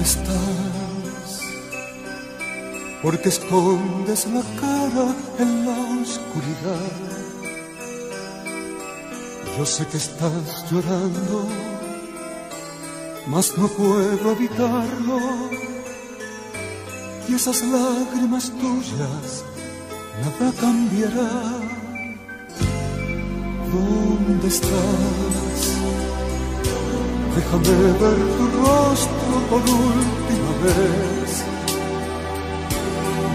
¿Dónde estás? Porque escondes la cara en la oscuridad. Yo sé que estás llorando, mas no puedo evitarlo. Y esas lágrimas tuyas nada cambiará. ¿Dónde estás? Déjame ver tu rostro por última vez.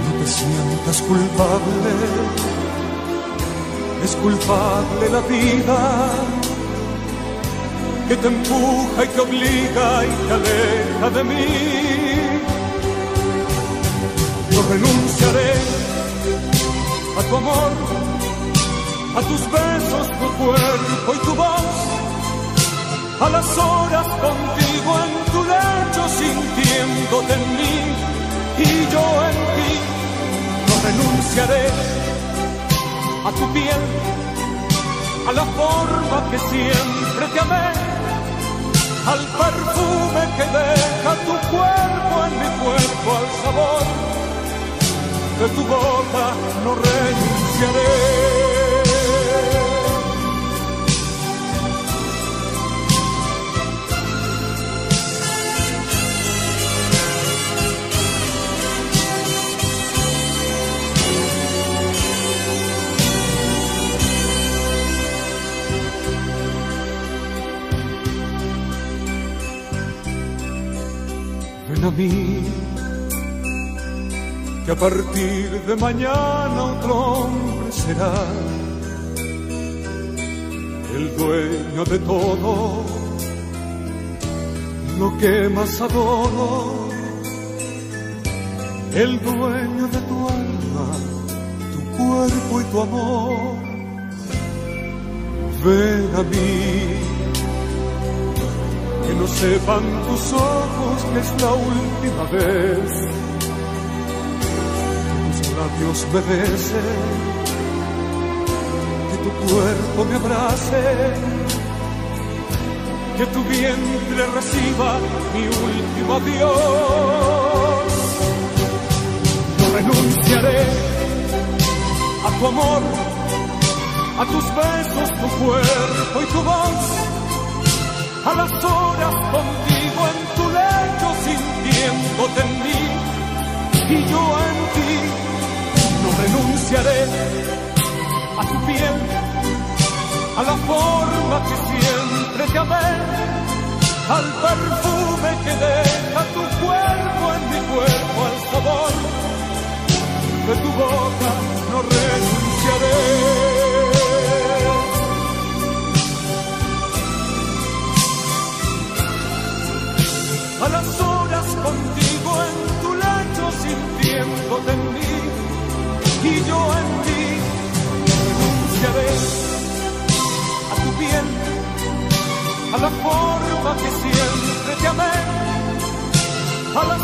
No te sientas culpable, es culpable la vida que te empuja y te obliga y te aleja de mí. Yo renunciaré a tu amor, a tus besos, tu cuerpo y tu voz, a las horas contigo en tu lecho sintiéndote en mí y yo en ti. No renunciaré a tu piel, a la forma que siempre te amé, al perfume que deja tu cuerpo en mi cuerpo, al sabor de tu boca no renunciaré. A mí que a partir de mañana otro hombre será el dueño de todo lo que más adoro, el dueño de tu alma, tu cuerpo y tu amor. Ven a mí, no sepan tus ojos que es la última vez labios me que tu cuerpo me abrace, que tu vientre reciba mi último adiós. No renunciaré a tu amor, a tus besos, tu cuerpo a las horas contigo en tu lecho sintiéndote en mí. Y yo en ti no renunciaré a tu piel, a la forma que siempre te amé, al perfume que deja tu cuerpo en mi cuerpo, al sabor de tu boca, forma que siempre te amé, a las